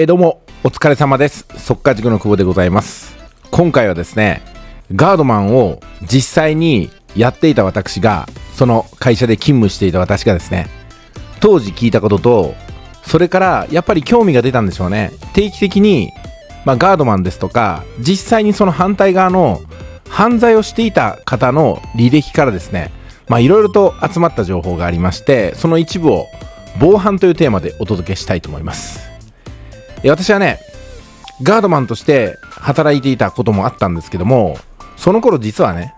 えどうも、お疲れ様です。速稼塾の久保でございます。今回はですね、ガードマンを実際にやっていた私が、その会社で勤務していた私がですね、当時聞いたことと、それからやっぱり興味が出たんでしょうね。定期的に、まあ、ガードマンですとか、実際にその反対側の犯罪をしていた方の履歴からですね、まあ、いろいろと集まった情報がありまして、その一部を防犯というテーマでお届けしたいと思います。私はねガードマンとして働いていたこともあったんですけどもその頃実はね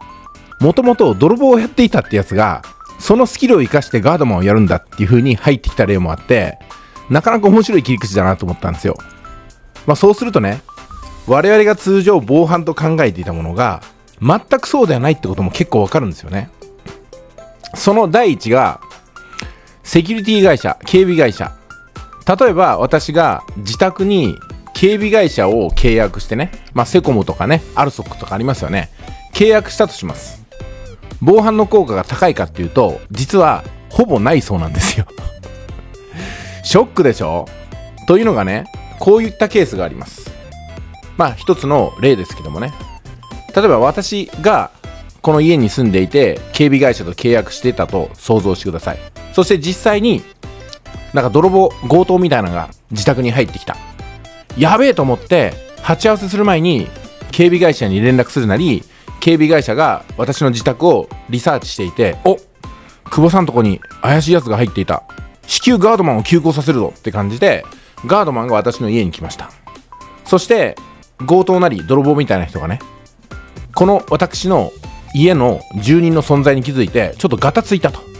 もともと泥棒をやっていたってやつがそのスキルを生かしてガードマンをやるんだっていう風に入ってきた例もあってなかなか面白い切り口だなと思ったんですよ。まあそうするとね我々が通常防犯と考えていたものが全くそうではないってことも結構わかるんですよね。その第一がセキュリティ会社警備会社例えば私が自宅に警備会社を契約してね、まあ、セコムとかね、アルソックとかありますよね。契約したとします。防犯の効果が高いかっていうと、実はほぼないそうなんですよ。ショックでしょ？というのがね、こういったケースがあります。まあ一つの例ですけどもね。例えば私がこの家に住んでいて、警備会社と契約してたと想像してください。そして実際になんか泥棒強盗みたいなのが自宅に入ってきた。やべえと思って鉢合わせする前に警備会社に連絡するなり警備会社が私の自宅をリサーチしていてお久保さんとこに怪しいやつが入っていた。至急ガードマンを急行させるぞって感じでガードマンが私の家に来ました。そして強盗なり泥棒みたいな人がねこの私の家の住人の存在に気づいてちょっとガタついたと。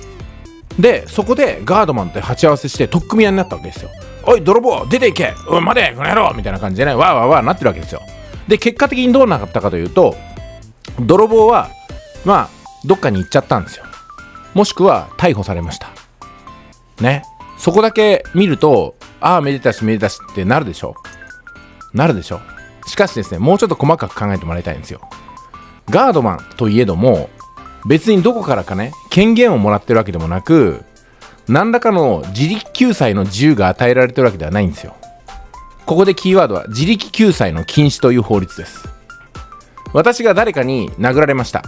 でそこでガードマンと鉢合わせして取っ組み合いになったわけですよ。おい泥棒出ていけ。おい待てこの野郎みたいな感じでねわーわーわーなってるわけですよ。で結果的にどうなったかというと泥棒はまあどっかに行っちゃったんですよ。もしくは逮捕されました。ね。そこだけ見るとああめでたしめでたしってなるでしょ。なるでしょ。しかしですねもうちょっと細かく考えてもらいたいんですよ。ガードマンといえども別にどこからかね権限をもらってるわけでもなく何らかの自力救済の自由が与えられてるわけではないんですよ。ここでキーワードは自力救済の禁止という法律です。私が誰かに殴られました。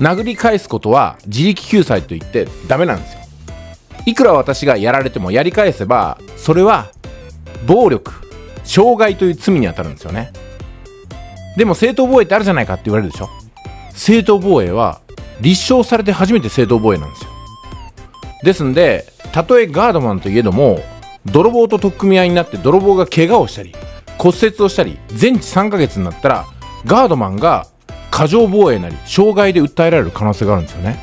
殴り返すことは自力救済と言ってダメなんですよ。いくら私がやられてもやり返せばそれは暴力傷害という罪に当たるんですよね。でも正当防衛ってあるじゃないかって言われるでしょ。正当防衛は立証されて初めて正当防衛なんですよ。ですんでたとえガードマンといえども泥棒と取っ組み合いになって泥棒が怪我をしたり骨折をしたり全治3ヶ月になったらガードマンが過剰防衛なり傷害で訴えられる可能性があるんですよね。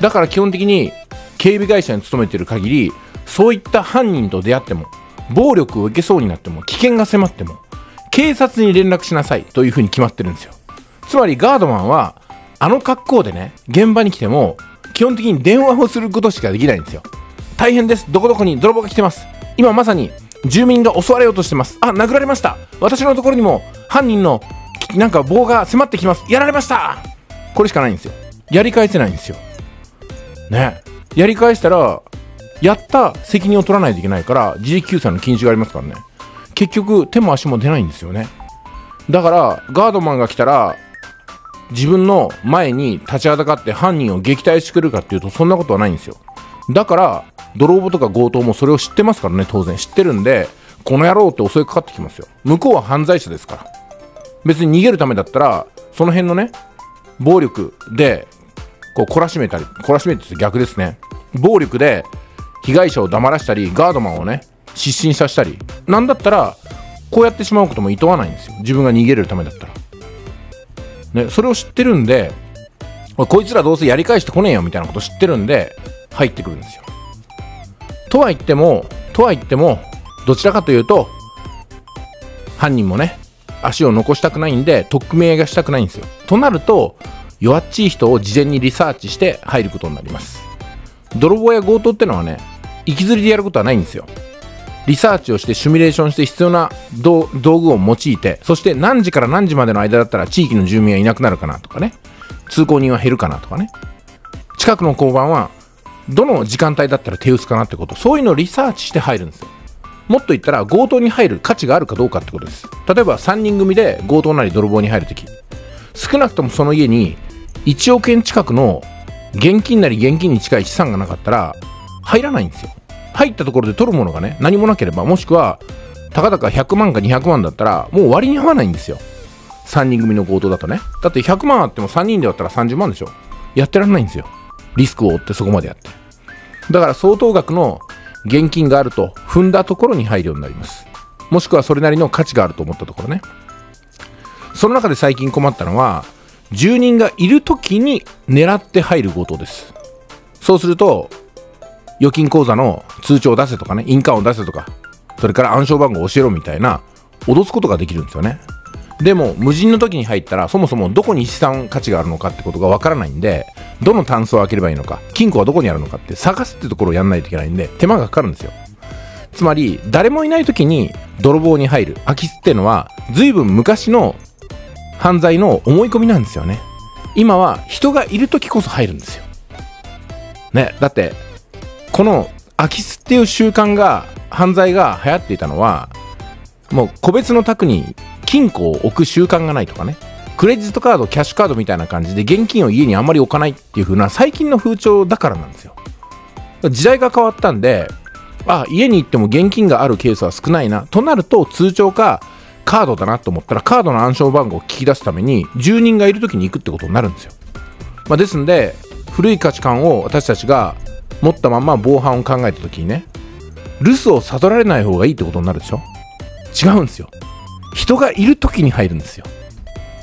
だから基本的に警備会社に勤めている限りそういった犯人と出会っても暴力を受けそうになっても危険が迫っても警察に連絡しなさいというふうに決まってるんですよ。つまりガードマンはあの格好でね現場に来ても基本的に電話をすることしかできないんですよ。大変です。どこどこに泥棒が来てます。今まさに住民が襲われようとしてます。あ殴られました。私のところにも犯人のなんか棒が迫ってきます。やられました。これしかないんですよ。やり返せないんですよ。ね。やり返したらやった責任を取らないといけないから自力救済の禁止がありますからね。結局手も足も出ないんですよね。だからガードマンが来たら自分の前に立ちはだかって犯人を撃退してくれるかっていうとそんなことはないんですよ。だから泥棒とか強盗もそれを知ってますからね当然知ってるんでこの野郎って襲いかかってきますよ。向こうは犯罪者ですから。別に逃げるためだったらその辺のね暴力でこう懲らしめたり懲らしめてって逆ですね。暴力で被害者を黙らしたりガードマンをね失神させたり。なんだったらこうやってしまうことも厭わないんですよ。自分が逃げれるためだったら。ね、それを知ってるんでこいつらどうせやり返してこねえよみたいなこと知ってるんで入ってくるんですよ。とは言ってもとは言ってもどちらかというと犯人もね足を残したくないんで取っ組み合いがしたくないんですよ。となると弱っちい人を事前にリサーチして入ることになります。泥棒や強盗ってのはね行きずりでやることはないんですよ。リサーチをしてシミュレーションして必要な道具を用いてそして何時から何時までの間だったら地域の住民はいなくなるかなとかね。通行人は減るかなとかね。近くの交番はどの時間帯だったら手薄かなってこと。そういうのをリサーチして入るんですよ。もっと言ったら強盗に入る価値があるかどうかってことです。例えば3人組で強盗なり泥棒に入るとき少なくともその家に1億円近くの現金なり現金に近い資産がなかったら入らないんですよ。入ったところで取るものがね何もなければもしくはたかだか100万か200万だったらもう割に合わないんですよ。3人組の強盗だとね。だって100万あっても3人で割ったら30万でしょ。やってらんないんですよ。リスクを負ってそこまでやって。だから相当額の現金があると踏んだところに入るようになります。もしくはそれなりの価値があると思ったところね。その中で最近困ったのは住人がいる時に狙って入る強盗です。そうすると預金口座の通帳を出せとかね印鑑を出せとかそれから暗証番号を教えろみたいな脅すことができるんですよね。でも無人の時に入ったらそもそもどこに資産価値があるのかってことがわからないんでどのタンスを開ければいいのか金庫はどこにあるのかって探すってところをやんないといけないんで手間がかかるんですよ。つまり誰もいない時に泥棒に入る空き巣っていうのは随分昔の犯罪の思い込みなんですよね。今は人がいる時こそ入るんですよ。ねだってこの空き巣っていう習慣が犯罪が流行っていたのはもう個別の宅に金庫を置く習慣がないとかね。クレジットカードキャッシュカードみたいな感じで現金を家にあんまり置かないっていう風な最近の風潮だからなんですよ。時代が変わったんであ家に行っても現金があるケースは少ないな。となると通帳かカードだなと思ったらカードの暗証番号を聞き出すために住人がいる時に行くってことになるんですよ、まあ、ですんで古い価値観を私たちが持ったまま防犯を考えた時にね留守を悟られない方がいいってことになるでしょ？違うんですよ。人がいる時に入るんですよ。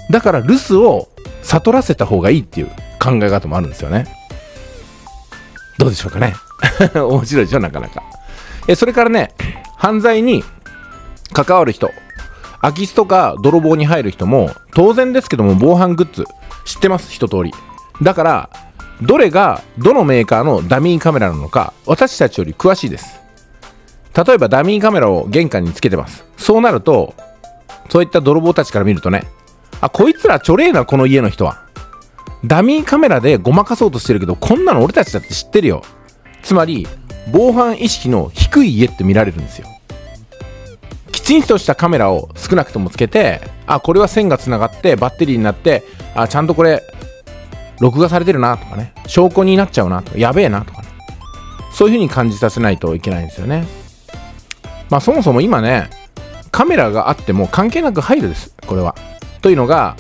だから留守を悟らせた方がいいっていう考え方もあるんですよね。どうでしょうかね？面白いでしょ？なかなか。えそれからね犯罪に関わる人空き巣とか泥棒に入る人も当然ですけども防犯グッズ知ってます？一通り。だからどれがどのメーカーのダミーカメラなのか私たちより詳しいです例えばダミーカメラを玄関につけてますそうなるとそういった泥棒たちから見るとね、あ、こいつらちょれえな、この家の人は。ダミーカメラでごまかそうとしてるけど、こんなの俺たちだって知ってるよ。つまり、防犯意識の低い家って見られるんですよ。きちんとしたカメラを少なくともつけて、あ、これは線がつながってバッテリーになって、あ、ちゃんとこれ、録画されてるなとかね、証拠になっちゃうなとか、やべえなとかね。そういう風に感じさせないといけないんですよね。まあそもそも今ね、カメラがあっても関係なく入るです、これは。というのが、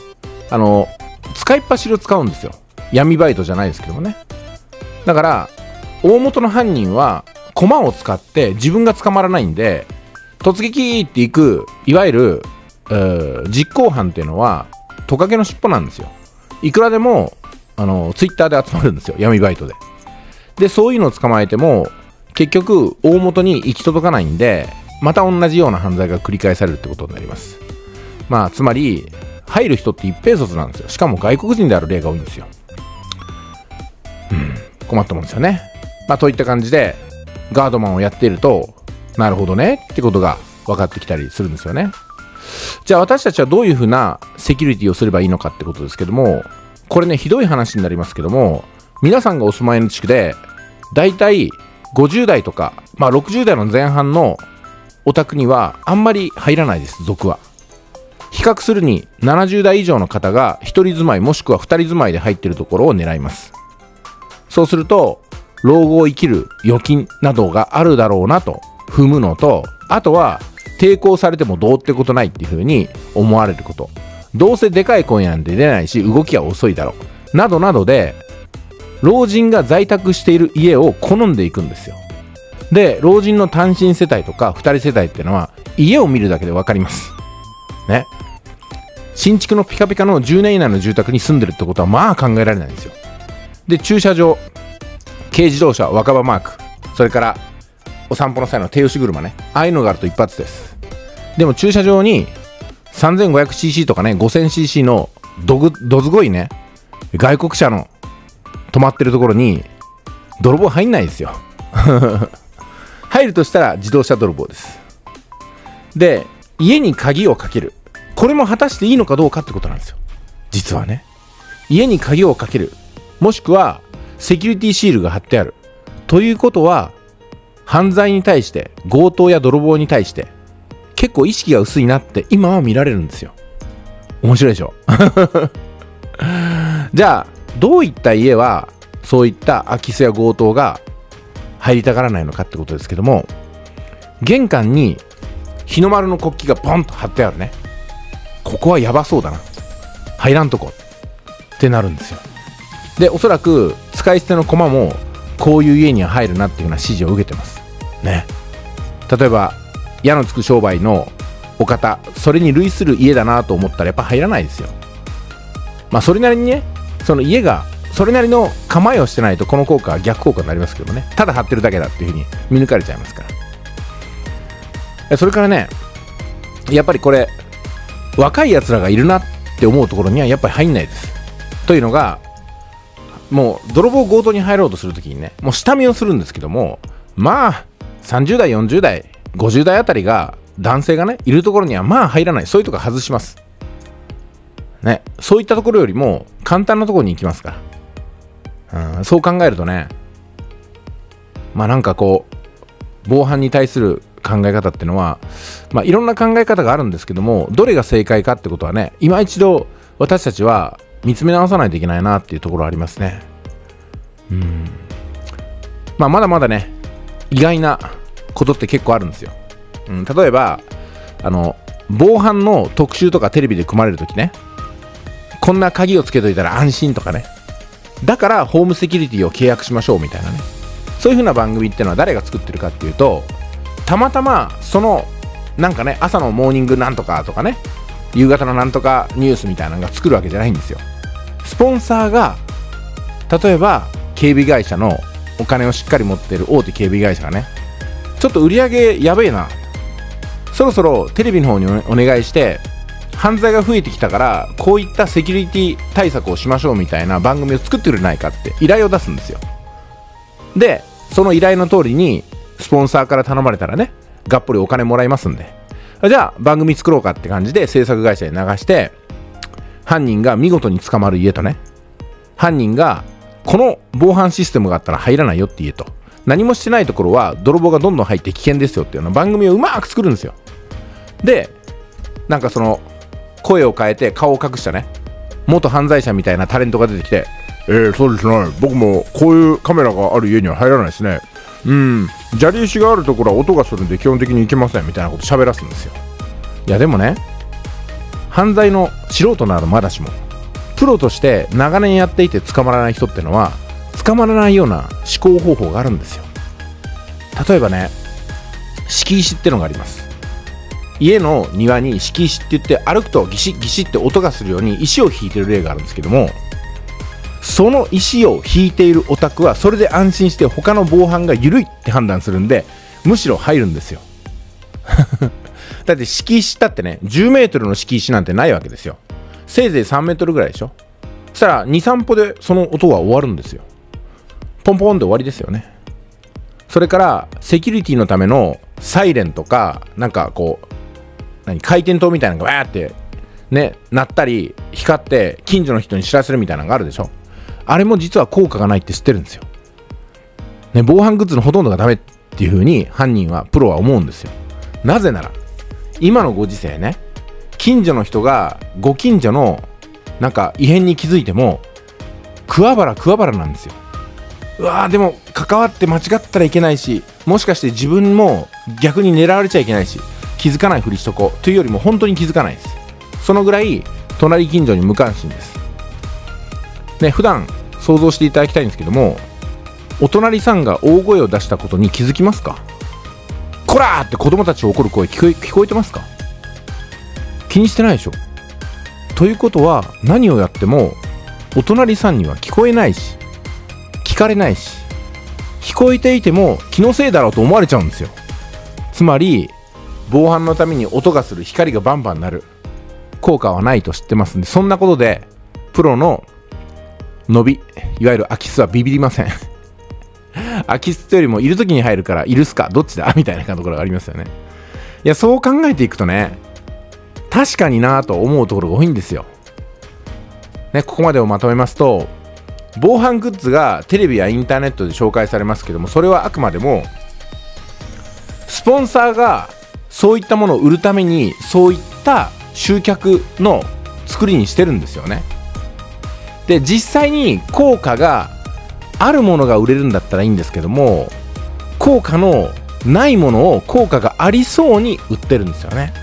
あの、使いっ走りを使うんですよ。闇バイトじゃないですけどもね。だから、大元の犯人は、駒を使って自分が捕まらないんで、突撃っていく、いわゆる、実行犯っていうのは、トカゲの尻尾なんですよ。いくらでも、あの、ツイッターで集まるんですよ。闇バイトで。で、そういうのを捕まえても、結局、大元に行き届かないんで、また同じような犯罪が繰り返されるってことになります。まあつまり入る人って一平卒なんですよ。しかも外国人である例が多いんですよ。うん。困ったもんですよね。まあといった感じでガードマンをやっているとなるほどねってことが分かってきたりするんですよね。じゃあ私たちはどういうふうなセキュリティをすればいいのかってことですけどもこれねひどい話になりますけども皆さんがお住まいの地区でだいたい50代とか、まあ、60代の前半のお宅にはあんまり入らないです族は。比較するに70代以上の方が1人住まいもしくは2人住まいで入っているところを狙います。そうすると老後を生きる預金などがあるだろうなと踏むのとあとは抵抗されてもどうってことないっていうふうに思われること。どうせでかい声なんて出ないし動きは遅いだろうなどなどで老人が在宅している家を好んでいくんですよで、老人の単身世帯とか2人世帯っていうのは家を見るだけで分かります。ね。新築のピカピカの10年以内の住宅に住んでるってことはまあ考えられないんですよ。で、駐車場、軽自動車、若葉マーク、それからお散歩の際の手押し車ね、ああいうのがあると一発です。でも駐車場に 3500cc とかね、5000cc のどぐどすごいね、外国車の止まってるところに泥棒入んないですよ。入るとしたら自動車泥棒です。で家に鍵をかける。これも果たしていいのかどうかってことなんですよ。実はね。家に鍵をかける。もしくはセキュリティシールが貼ってある。ということは犯罪に対して強盗や泥棒に対して結構意識が薄いなって今は見られるんですよ。面白いでしょ？じゃあどういった家はそういった空き巣や強盗が入りたがらないのかってことですけども玄関に日の丸の国旗がポンと貼ってあるね。ここはやばそうだな。入らんとこってなるんですよ。でおそらく使い捨ての駒もこういう家には入るなっていうような指示を受けてます。ね。例えば矢のつく商売のお方それに類する家だなと思ったらやっぱ入らないですよ。まあそれなりにねその家がそれなりの構えをしてないとこの効果は逆効果になりますけどね。ただ張ってるだけだっていうふうに見抜かれちゃいますから。それからねやっぱりこれ若いやつらがいるなって思うところにはやっぱり入んないです。というのがもう泥棒強盗に入ろうとするときにねもう下見をするんですけどもまあ30代40代50代あたりが男性がねいるところにはまあ入らない。そういうとこ外します。ねそういったところよりも簡単なところに行きますから。うんそう考えるとねまあなんかこう防犯に対する考え方ってのは、まあ、いろんな考え方があるんですけどもどれが正解かってことはね今一度私たちは見つめ直さないといけないなっていうところありますね。うん。まあまだまだね意外なことって結構あるんですよ、うん、例えばあの防犯の特集とかテレビで組まれるときね。こんな鍵をつけといたら安心とかね。だからホームセキュリティを契約しましょうみたいなね。そういう風な番組っていうのは誰が作ってるかっていうとたまたまそのなんかね朝のモーニングなんとかとかね夕方のなんとかニュースみたいなのが作るわけじゃないんですよ。スポンサーが例えば警備会社のお金をしっかり持ってる大手警備会社がねちょっと売り上げやべえな。そろそろテレビの方にお願いして犯罪が増えてきたからこういったセキュリティ対策をしましょうみたいな番組を作ってくれないかって依頼を出すんですよ。でその依頼の通りにスポンサーから頼まれたらねがっぽりお金もらいますんで。じゃあ番組作ろうかって感じで制作会社に流して犯人が見事に捕まる家とね。犯人がこの防犯システムがあったら入らないよって家と。何もしてないところは泥棒がどんどん入って危険ですよっていうような番組をうまく作るんですよ。でなんかその声を変えて顔を隠したね。元犯罪者みたいなタレントが出てきてえー、そうですね。僕もこういうカメラがある家には入らないですね。うん。砂利石があるところは音がするんで基本的に行けませんみたいなこと喋らすんですよ。いやでもね犯罪の素人ならまだしもプロとして長年やっていて捕まらない人ってのは捕まらないような思考方法があるんですよ。例えばね敷石ってのがあります。家の庭に敷石って言って歩くとギシッギシッって音がするように石を引いてる例があるんですけどもその石を引いているお宅はそれで安心して他の防犯が緩いって判断するんでむしろ入るんですよ。だって敷石だってね10メートルの敷石なんてないわけですよ。せいぜい3メートルぐらいでしょ。そしたら23歩でその音は終わるんですよ。ポンポンで終わりですよね。それからセキュリティのためのサイレンとかなんかこう何回転灯みたいなのがわーってね鳴ったり光って近所の人に知らせるみたいなのがあるでしょ。あれも実は効果がないって知ってるんですよ、ね、防犯グッズのほとんどがダメっていう風に犯人はプロは思うんですよ。なぜなら今のご時世ね近所の人がご近所のなんか異変に気づいても桑原桑原なんですよ。うわーでも関わって間違ったらいけないしもしかして自分も逆に狙われちゃいけないし気づかないふりしとこう。というよりも本当に気づかないです。そのぐらい隣近所に無関心です。ね普段想像していただきたいんですけどもお隣さんが大声を出したことに気づきますか？こらーって子供たちを怒る声聞こえ聞こえてますか？気にしてないでしょ。ということは何をやってもお隣さんには聞こえないし聞かれないし聞こえていても気のせいだろうと思われちゃうんですよ。つまり防犯のために音がする光がバンバン鳴る。効果はないと知ってますんでそんなことでプロの伸びいわゆる空き巣はビビりません。空き巣というよりもいる時に入るからいるすか？どっちだ？みたいなところがありますよね。いやそう考えていくとね確かになと思うところが多いんですよ。ね、ここまでをまとめますと防犯グッズがテレビやインターネットで紹介されますけどもそれはあくまでもスポンサーがそういったものを売るためにそういった集客の作りにしてるんですよね。で実際に効果があるものが売れるんだったらいいんですけども効果のないものを効果がありそうに売ってるんですよね。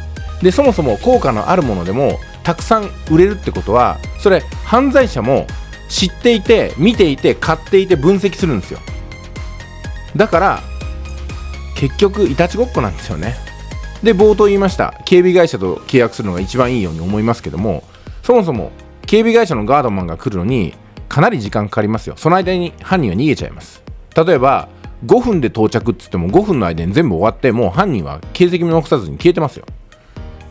でそもそも効果のあるものでもたくさん売れるってことはそれ犯罪者も知っていて見ていて買っていて分析するんですよ。だから結局いたちごっこなんですよね。で冒頭言いました。警備会社と契約するのが一番いいように思いますけどもそもそも警備会社のガードマンが来るのにかなり時間かかりますよ。その間に犯人は逃げちゃいます。例えば5分で到着っつっても5分の間に全部終わってもう犯人は形跡も残さずに消えてますよ。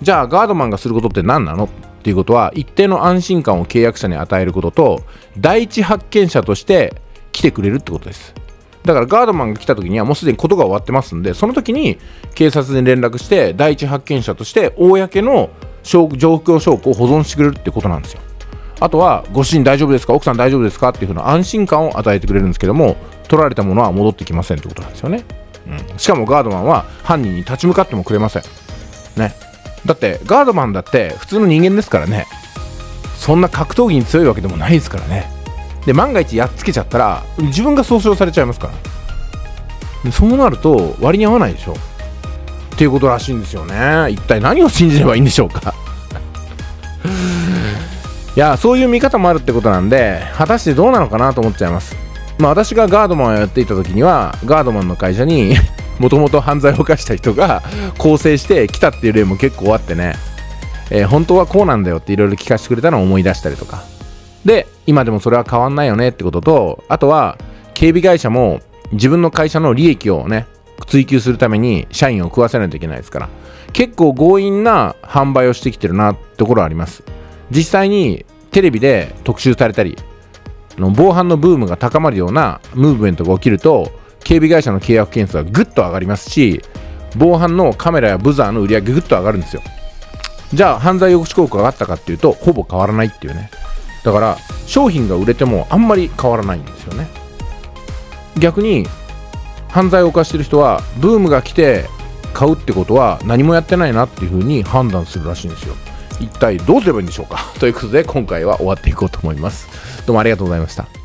じゃあガードマンがすることって何なの？っていうことは一定の安心感を契約者に与えることと第一発見者として来てくれるってことです。だからガードマンが来た時にはもうすでにことが終わってますんでその時に警察に連絡して第一発見者として公の状況証拠を保存してくれるってことなんですよ。あとはご主人大丈夫ですか？奥さん大丈夫ですか？っていう風な安心感を与えてくれるんですけども取られたものは戻ってきませんってことなんですよね、うん、しかもガードマンは犯人に立ち向かってもくれません。ね。だってガードマンだって普通の人間ですからね。そんな格闘技に強いわけでもないですからね。で万が一やっつけちゃったら自分が総称されちゃいますから。そうなると割に合わないでしょ。っていうことらしいんですよね。一体何を信じればいいんでしょうか。いやそういう見方もあるってことなんで果たしてどうなのかなと思っちゃいます。まあ私がガードマンをやっていた時にはガードマンの会社にもともと犯罪を犯した人が構成してきたっていう例も結構あってね、えー、本当はこうなんだよっていろいろ聞かせてくれたのを思い出したりとか。で今でもそれは変わんないよねってこととあとは警備会社も自分の会社の利益をね追求するために社員を食わせないといけないですから。結構強引な販売をしてきてるなってところはあります。実際にテレビで特集されたり防犯のブームが高まるようなムーブメントが起きると警備会社の契約件数はぐっと上がりますし防犯のカメラやブザーの売り上げぐっと上がるんですよ。じゃあ犯罪抑止効果があったかっていうとほぼ変わらないっていうね。だから商品が売れてもあんまり変わらないんですよね。逆に犯罪を犯してる人はブームが来て買うってことは何もやってないなっていうふうに判断するらしいんですよ。一体どうすればいいんでしょうか。ということで今回は終わっていこうと思います。どうもありがとうございました。